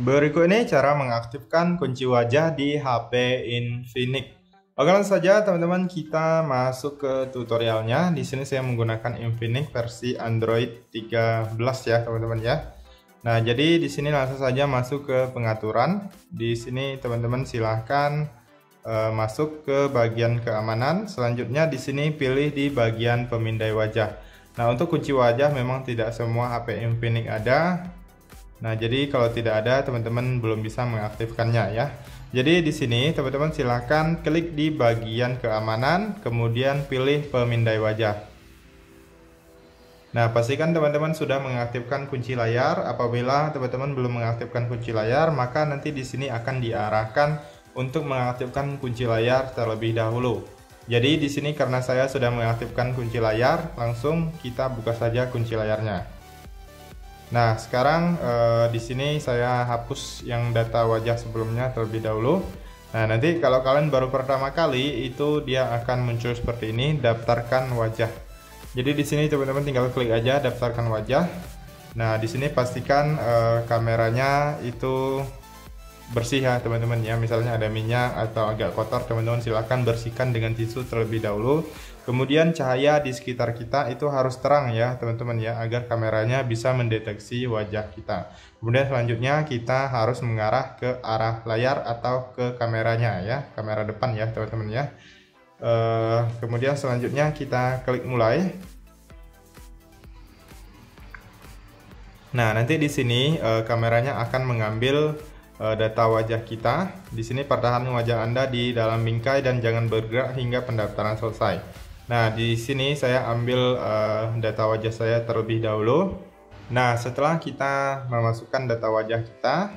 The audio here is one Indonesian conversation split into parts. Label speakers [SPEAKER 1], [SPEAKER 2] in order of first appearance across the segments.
[SPEAKER 1] Berikut ini cara mengaktifkan kunci wajah di HP Infinix. Oke langsung saja teman-teman kita masuk ke tutorialnya. Di sini saya menggunakan Infinix versi Android 13 ya teman-teman ya. Nah jadi di sini langsung saja masuk ke pengaturan. Di sini teman-teman silahkan uh, masuk ke bagian keamanan. Selanjutnya di sini pilih di bagian pemindai wajah. Nah untuk kunci wajah memang tidak semua HP Infinix ada Nah, jadi kalau tidak ada, teman-teman belum bisa mengaktifkannya ya. Jadi di sini teman-teman silahkan klik di bagian keamanan, kemudian pilih pemindai wajah. Nah, pastikan teman-teman sudah mengaktifkan kunci layar. Apabila teman-teman belum mengaktifkan kunci layar, maka nanti di sini akan diarahkan untuk mengaktifkan kunci layar terlebih dahulu. Jadi di sini karena saya sudah mengaktifkan kunci layar, langsung kita buka saja kunci layarnya. Nah, sekarang eh, di sini saya hapus yang data wajah sebelumnya terlebih dahulu. Nah, nanti kalau kalian baru pertama kali itu dia akan muncul seperti ini, daftarkan wajah. Jadi di sini teman-teman tinggal klik aja daftarkan wajah. Nah, di sini pastikan eh, kameranya itu bersih ya teman-teman ya. Misalnya ada minyak atau agak kotor teman-teman silahkan bersihkan dengan tisu terlebih dahulu. Kemudian cahaya di sekitar kita itu harus terang ya teman-teman ya agar kameranya bisa mendeteksi wajah kita. Kemudian selanjutnya kita harus mengarah ke arah layar atau ke kameranya ya kamera depan ya teman-teman ya. E, kemudian selanjutnya kita klik mulai. Nah, nanti di sini e, kameranya akan mengambil data wajah kita. Di sini pertahankan wajah Anda di dalam bingkai dan jangan bergerak hingga pendaftaran selesai. Nah, di sini saya ambil uh, data wajah saya terlebih dahulu. Nah, setelah kita memasukkan data wajah kita,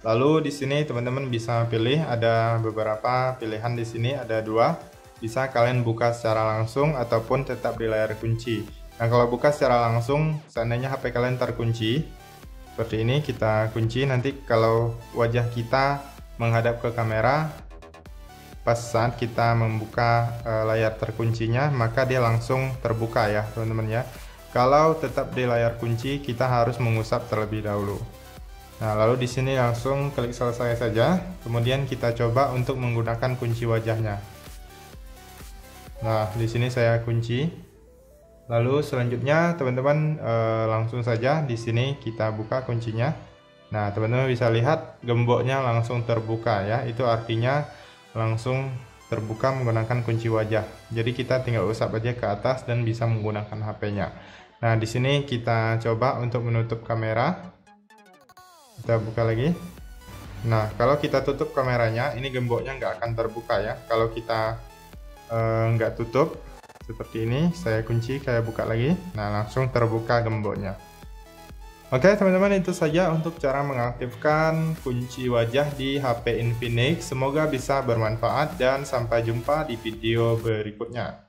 [SPEAKER 1] lalu di sini teman-teman bisa pilih ada beberapa pilihan di sini ada dua. Bisa kalian buka secara langsung ataupun tetap di layar kunci. Nah, kalau buka secara langsung, seandainya HP kalian terkunci, seperti ini kita kunci. Nanti kalau wajah kita menghadap ke kamera pas saat kita membuka e, layar terkuncinya maka dia langsung terbuka ya teman-teman ya. Kalau tetap di layar kunci kita harus mengusap terlebih dahulu. Nah lalu di sini langsung klik selesai saja. Kemudian kita coba untuk menggunakan kunci wajahnya. Nah di sini saya kunci Lalu selanjutnya teman-teman e, langsung saja di sini kita buka kuncinya. Nah, teman-teman bisa lihat gemboknya langsung terbuka ya. Itu artinya langsung terbuka menggunakan kunci wajah. Jadi kita tinggal usap aja ke atas dan bisa menggunakan HP-nya. Nah, di sini kita coba untuk menutup kamera. Kita buka lagi. Nah, kalau kita tutup kameranya, ini gemboknya nggak akan terbuka ya. Kalau kita eh, nggak tutup, seperti ini. Saya kunci saya buka lagi. Nah langsung terbuka gemboknya. Oke teman-teman itu saja untuk cara mengaktifkan kunci wajah di HP Infinix. Semoga bisa bermanfaat dan sampai jumpa di video berikutnya